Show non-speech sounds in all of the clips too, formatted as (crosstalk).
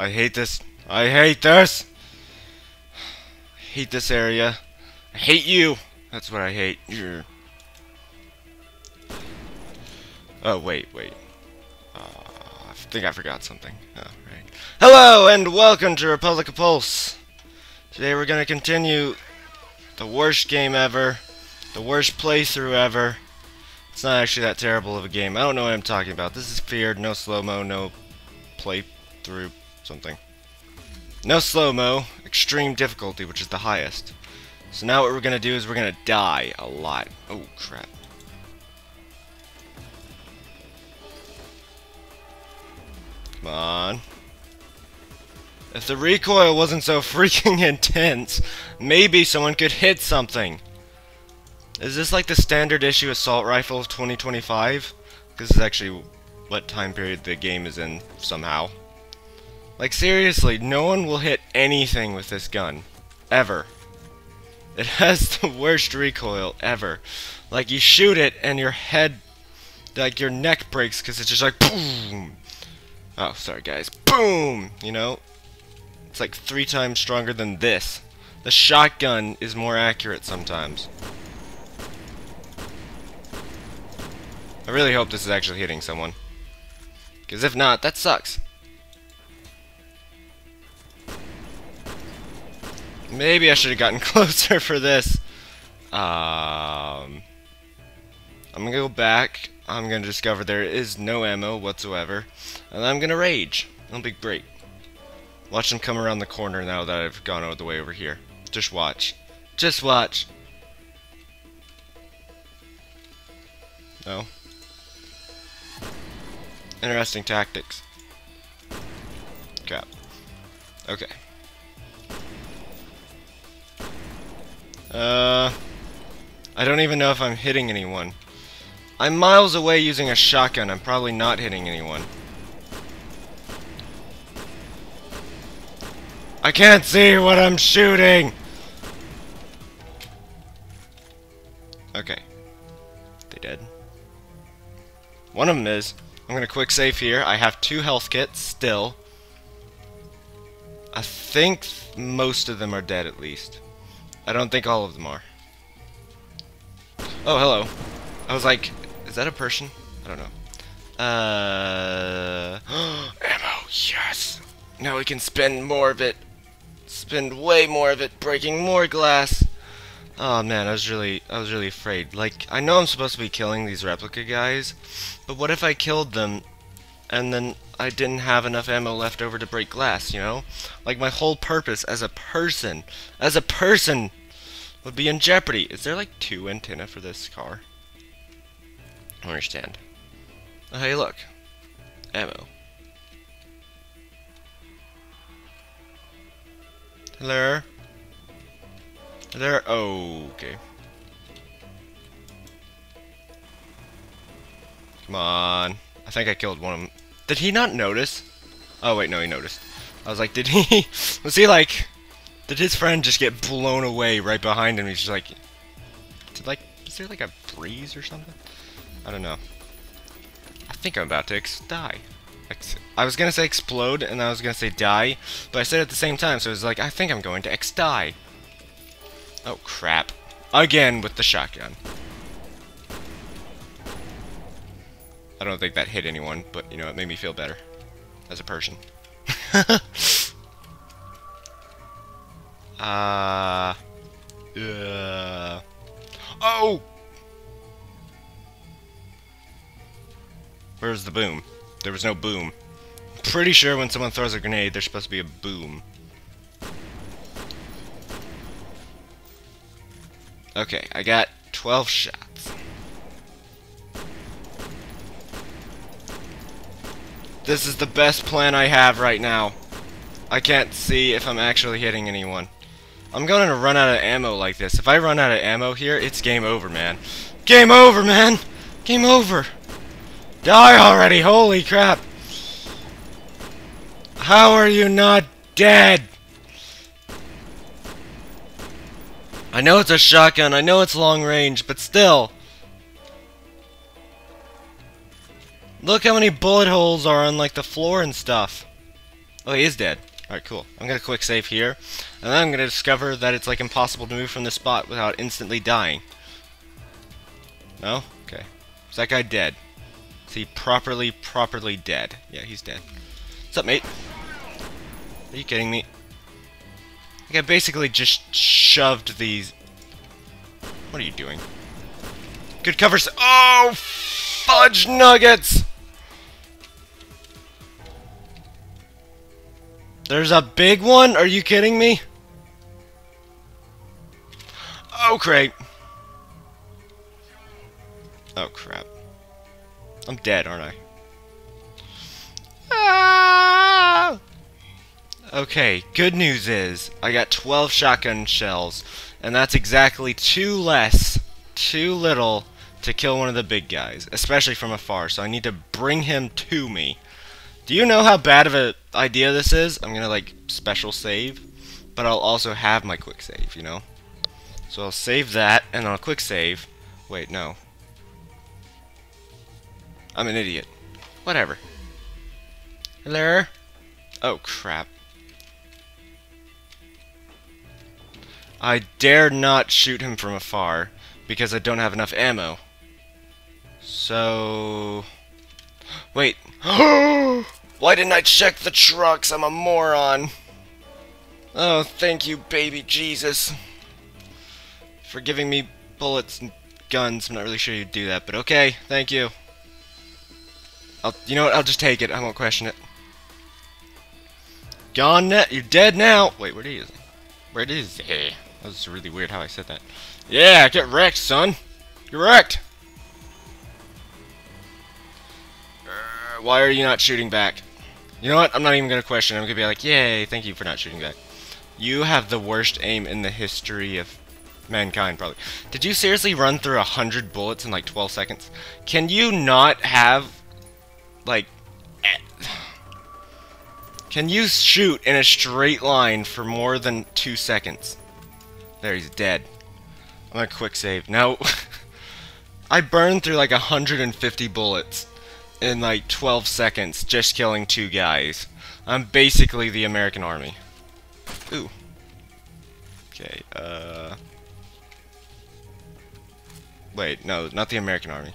I hate this. I hate this. I hate this area. I hate you. That's what I hate. You're... Oh, wait, wait. Uh, I think I forgot something. Oh, right. Hello, and welcome to Republic of Pulse. Today we're going to continue the worst game ever. The worst playthrough ever. It's not actually that terrible of a game. I don't know what I'm talking about. This is FEAR, no slow-mo, no playthrough something. No slow-mo, extreme difficulty, which is the highest. So now what we're gonna do is we're gonna die a lot. Oh crap. Come on. If the recoil wasn't so (laughs) freaking intense, maybe someone could hit something. Is this like the standard issue assault rifle of 2025? This is actually what time period the game is in, somehow. Like, seriously, no one will hit anything with this gun. Ever. It has (laughs) the worst recoil ever. Like, you shoot it, and your head, like, your neck breaks, because it's just like, boom! Oh, sorry, guys. Boom! You know? It's like three times stronger than this. The shotgun is more accurate sometimes. I really hope this is actually hitting someone. Because if not, that sucks. Maybe I should have gotten (laughs) closer for this. Um, I'm gonna go back. I'm gonna discover there is no ammo whatsoever. And I'm gonna rage. It'll be great. Watch them come around the corner now that I've gone all the way over here. Just watch. Just watch. No. Interesting tactics. Crap. Okay. Uh, I don't even know if I'm hitting anyone. I'm miles away using a shotgun. I'm probably not hitting anyone. I can't see what I'm shooting! Okay. They dead? One of them is. I'm gonna quick save here. I have two health kits still. I think most of them are dead at least. I don't think all of them are. Oh, hello. I was like, is that a person? I don't know. Uh, (gasps) ammo, yes! Now we can spend more of it. Spend way more of it, breaking more glass. Oh man, I was really, I was really afraid. Like, I know I'm supposed to be killing these replica guys, but what if I killed them, and then I didn't have enough ammo left over to break glass, you know? Like, my whole purpose as a person, as a person, would be in jeopardy. Is there like two antenna for this car? I understand. Oh, hey, look. Ammo. Hello? There. Oh, okay. Come on. I think I killed one of them. Did he not notice? Oh, wait, no, he noticed. I was like, did he... (laughs) was he like... Did his friend just get blown away right behind him? He's just like... Did like... Is there like a breeze or something? I don't know. I think I'm about to die. I was gonna say explode, and I was gonna say die, but I said at the same time, so it was like, I think I'm going to X-die. Oh, crap. Again with the shotgun. I don't think that hit anyone, but, you know, it made me feel better. As a person. (laughs) uh... Uh... Oh! Where's the boom? There was no boom. Pretty sure when someone throws a grenade, there's supposed to be a boom. Okay, I got 12 shots. This is the best plan I have right now. I can't see if I'm actually hitting anyone. I'm going to run out of ammo like this. If I run out of ammo here, it's game over, man. Game over, man! Game over! Die already! Holy crap! How are you not dead? I know it's a shotgun, I know it's long range, but still. Look how many bullet holes are on like the floor and stuff. Oh, he is dead. Alright, cool. I'm gonna quick save here, and then I'm gonna discover that it's like impossible to move from this spot without instantly dying. No? Okay. Is that guy dead? Is he properly, properly dead? Yeah, he's dead. What's up, mate? Are you kidding me? I basically just shoved these... What are you doing? Good covers. Oh, fudge nuggets! There's a big one? Are you kidding me? Oh, great. Oh, crap. I'm dead, aren't I? Ah! Okay, good news is, I got 12 shotgun shells, and that's exactly two less, too little, to kill one of the big guys, especially from afar, so I need to bring him to me. Do you know how bad of an idea this is? I'm gonna, like, special save, but I'll also have my quick save, you know? So I'll save that, and I'll quick save. Wait, no. I'm an idiot. Whatever. Hello? Oh, crap. I dare not shoot him from afar because I don't have enough ammo. So... Wait. (gasps) Why didn't I check the trucks? I'm a moron. Oh, thank you, baby Jesus. For giving me bullets and guns. I'm not really sure you'd do that, but okay. Thank you. I'll, you know what? I'll just take it. I won't question it. Gone net. You're dead now. Wait, where is he? Where is he? That was really weird how I said that. Yeah, get wrecked, son. You're wrecked. Why are you not shooting back? You know what? I'm not even going to question. I'm going to be like, yay, thank you for not shooting back. You have the worst aim in the history of mankind, probably. Did you seriously run through a hundred bullets in like 12 seconds? Can you not have, like, eh, can you shoot in a straight line for more than two seconds? There, he's dead. I'm gonna quick save. No. (laughs) I burned through like 150 bullets in like 12 seconds just killing two guys. I'm basically the American Army. Ooh. Okay, uh... Wait, no, not the American Army.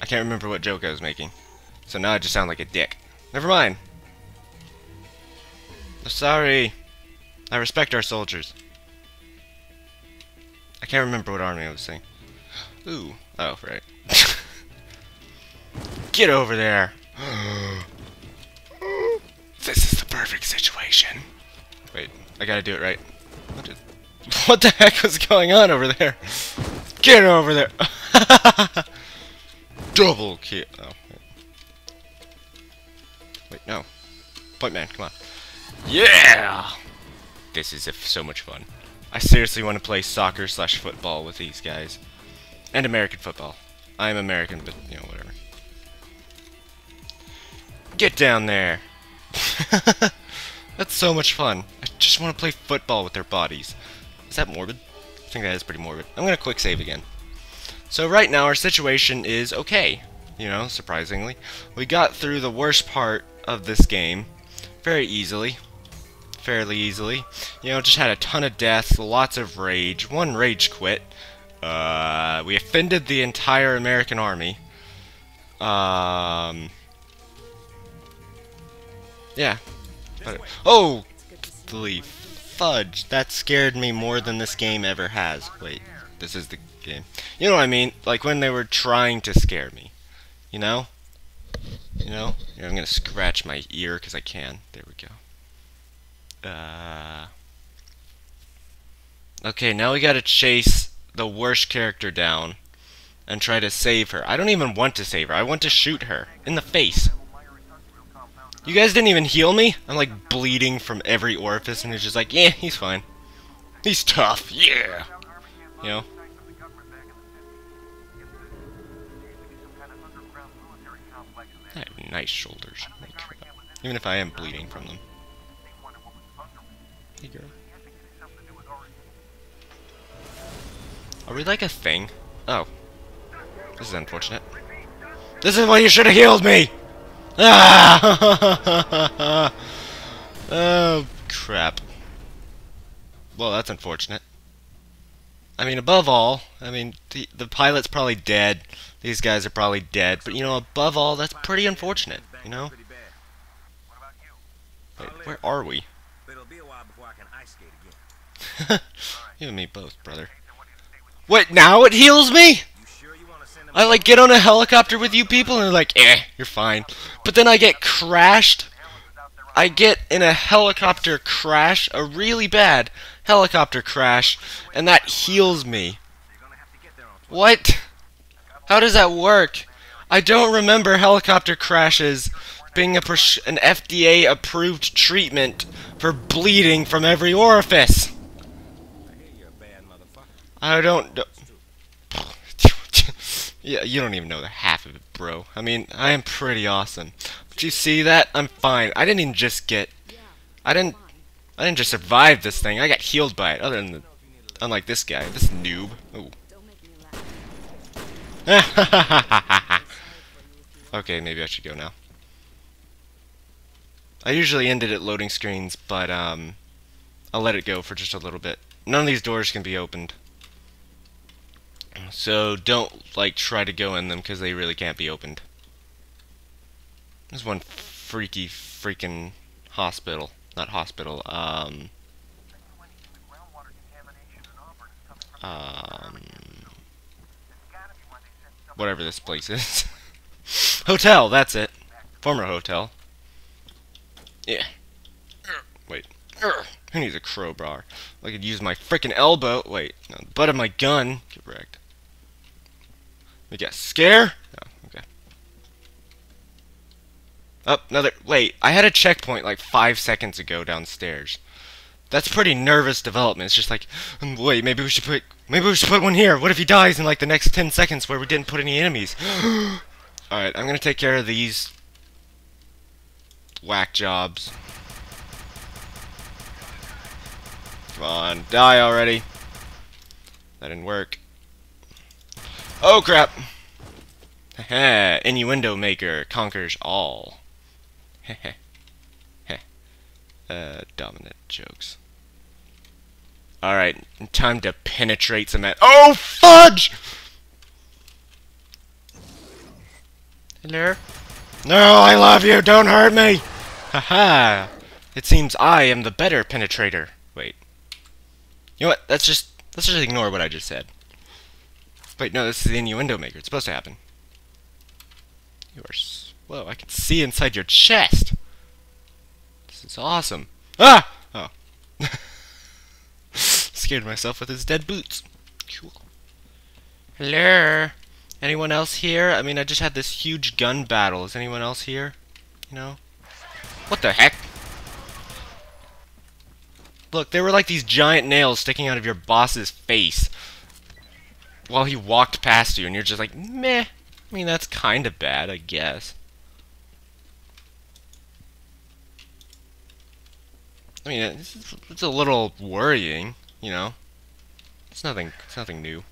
I can't remember what joke I was making. So now I just sound like a dick. Never mind. Sorry. I respect our soldiers. I can't remember what army I was saying. Ooh. Oh, right. (laughs) Get over there! (gasps) this is the perfect situation. Wait, I gotta do it right. What, is, (laughs) what the heck was going on over there? Get over there! (laughs) Double kill. Oh, wait. wait, no. Point man, come on. Yeah! This is so much fun. I seriously want to play soccer slash football with these guys. And American football. I'm American, but, you know. Get down there! (laughs) That's so much fun. I just want to play football with their bodies. Is that morbid? I think that is pretty morbid. I'm going to quick save again. So right now our situation is okay. You know, surprisingly. We got through the worst part of this game very easily fairly easily. You know, just had a ton of deaths, lots of rage, one rage quit. Uh, we offended the entire American army. Um, yeah. Oh, the fudge! That scared me more than this game ever has. Wait, this is the game. You know what I mean? Like when they were trying to scare me. You know? You know? Here, I'm gonna scratch my ear because I can. There we go. Uh, okay, now we gotta chase the worst character down and try to save her. I don't even want to save her. I want to shoot her in the face. You guys didn't even heal me? I'm like bleeding from every orifice and it's just like, yeah, he's fine. He's tough, yeah. You know? I have nice shoulders. Even if I am bleeding from them. Hey, girl. Are we like a thing? Oh. This is unfortunate. This is why you should have healed me! Ah! (laughs) oh, crap. Well, that's unfortunate. I mean, above all, I mean, the, the pilot's probably dead. These guys are probably dead. But, you know, above all, that's pretty unfortunate, you know? Wait, where are we? (laughs) you and me both, brother. What, now it heals me? I, like, get on a helicopter with you people, and they're like, eh, you're fine. But then I get crashed. I get in a helicopter crash, a really bad helicopter crash, and that heals me. What? How does that work? I don't remember helicopter crashes being a an FDA approved treatment for bleeding from every orifice. I don't. Yeah, you don't even know the half of it, bro. I mean, I am pretty awesome. But you see that? I'm fine. I didn't even just get. I didn't. I didn't just survive this thing. I got healed by it. Other than the, unlike this guy, this noob. Ooh. (laughs) okay, maybe I should go now. I usually end it at loading screens, but um, I'll let it go for just a little bit. None of these doors can be opened. So don't like try to go in them because they really can't be opened. There's one freaky freaking hospital. Not hospital, um... Um... Whatever this place is. (laughs) hotel, that's it. Former hotel. Yeah. Wait. Who needs a crowbar? I could use my freaking elbow. Wait, no, the butt of my gun. Get wrecked. We got scare? Oh, okay. Up, oh, another. Wait, I had a checkpoint like five seconds ago downstairs. That's pretty nervous development. It's just like, um, wait, maybe we should put, maybe we should put one here. What if he dies in like the next 10 seconds where we didn't put any enemies? (gasps) Alright, I'm gonna take care of these whack jobs. Come on, die already. That didn't work. Oh crap! Heh, (laughs) innuendo maker conquers all. Heh (laughs) heh. Uh, dominant jokes. Alright, time to penetrate some Oh, fudge! Hello? No, I love you, don't hurt me! Haha! It seems I am the better penetrator. Wait. You know what? Let's just let's just ignore what I just said. Wait, no, this is the innuendo maker. It's supposed to happen. You are... Whoa, I can see inside your chest! This is awesome. Ah! Oh. (laughs) Scared myself with his dead boots. Cool. Hello? Anyone else here? I mean, I just had this huge gun battle. Is anyone else here? You know? What the heck? Look, there were like these giant nails sticking out of your boss's face while he walked past you, and you're just like, meh. I mean, that's kind of bad, I guess. I mean, it's, it's a little worrying, you know. It's nothing. It's nothing new.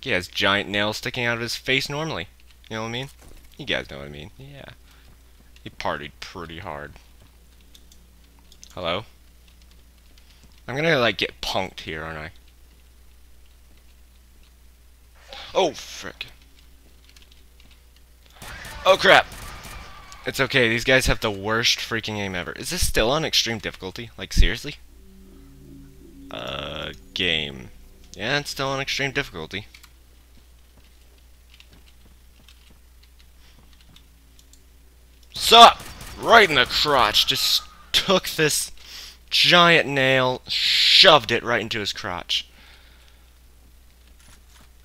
He has giant nails sticking out of his face normally. You know what I mean? You guys know what I mean. Yeah. He partied pretty hard. Hello? I'm gonna, like, get punked here, aren't I? Oh, frick. Oh, crap. It's okay, these guys have the worst freaking aim ever. Is this still on extreme difficulty? Like, seriously? Uh, game. Yeah, it's still on extreme difficulty. Sup! Right in the crotch. Just took this giant nail, shoved it right into his crotch.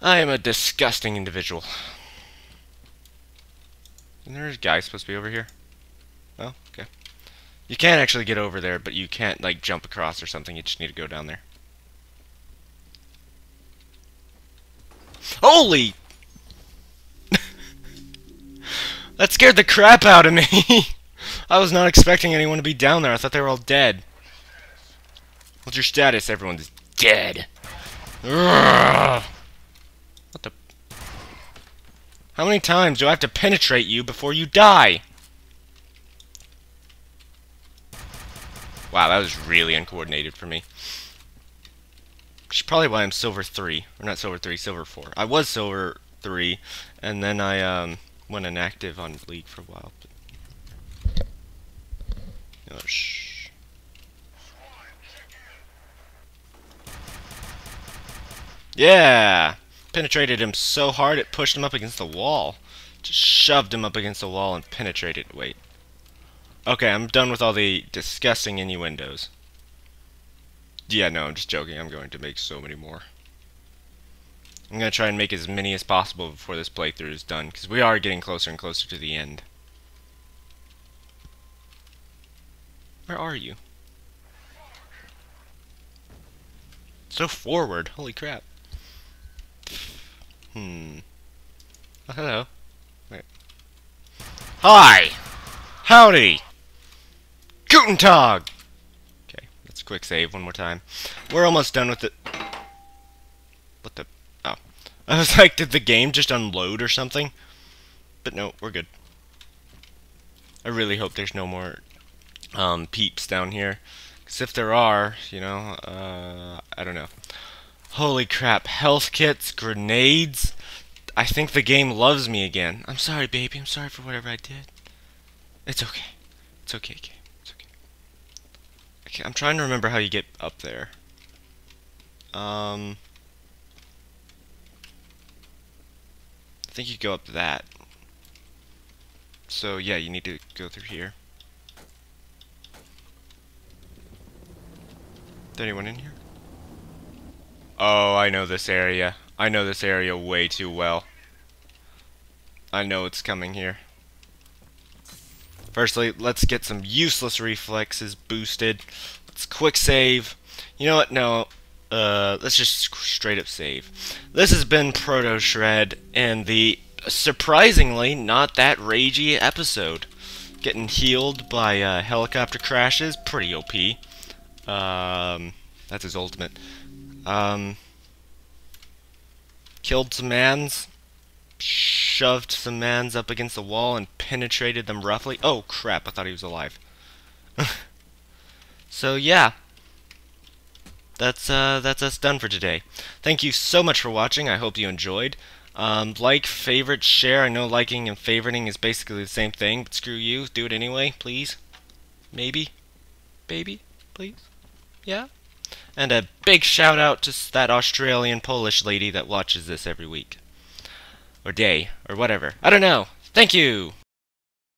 I am a disgusting individual. Isn't there a guy supposed to be over here? Oh, okay. You can't actually get over there, but you can't, like, jump across or something. You just need to go down there. Holy! (laughs) that scared the crap out of me! (laughs) I was not expecting anyone to be down there. I thought they were all dead. What's your status? Everyone's dead. Urgh. How many times do I have to penetrate you before you die? Wow, that was really uncoordinated for me. It's probably why I'm silver 3. Or not silver 3, silver 4. I was silver 3, and then I um, went inactive on League for a while. Oh, shh. Yeah! Penetrated him so hard it pushed him up against the wall. Just shoved him up against the wall and penetrated. Wait. Okay, I'm done with all the disgusting innuendos. Yeah, no, I'm just joking. I'm going to make so many more. I'm going to try and make as many as possible before this playthrough is done, because we are getting closer and closer to the end. Where are you? So forward. Holy crap. Hmm. Oh, hello. Wait. Hi! Howdy! Guten Tag! Okay, let's quick save one more time. We're almost done with it. What the? Oh. I was like, did the game just unload or something? But no, we're good. I really hope there's no more um, peeps down here. Because if there are, you know, uh, I don't know. Holy crap, health kits, grenades. I think the game loves me again. I'm sorry, baby. I'm sorry for whatever I did. It's okay. It's okay, game. It's okay. okay. I'm trying to remember how you get up there. Um... I think you go up that. So, yeah, you need to go through here. Is anyone in here? Oh, I know this area. I know this area way too well. I know it's coming here. Firstly, let's get some useless reflexes boosted. Let's quick save. You know what? No. Uh, let's just straight up save. This has been Protoshred and the surprisingly not that ragey episode. Getting healed by uh, helicopter crashes, pretty OP. Um, that's his ultimate. Um, killed some mans, shoved some mans up against the wall and penetrated them roughly. Oh crap, I thought he was alive. (laughs) so yeah, that's uh, that's us done for today. Thank you so much for watching. I hope you enjoyed. Um, like, favorite, share. I know liking and favoriting is basically the same thing, but screw you. Do it anyway, please. Maybe. Baby, please. Yeah? And a big shout out to that Australian Polish lady that watches this every week. Or day, or whatever. I don't know. Thank you!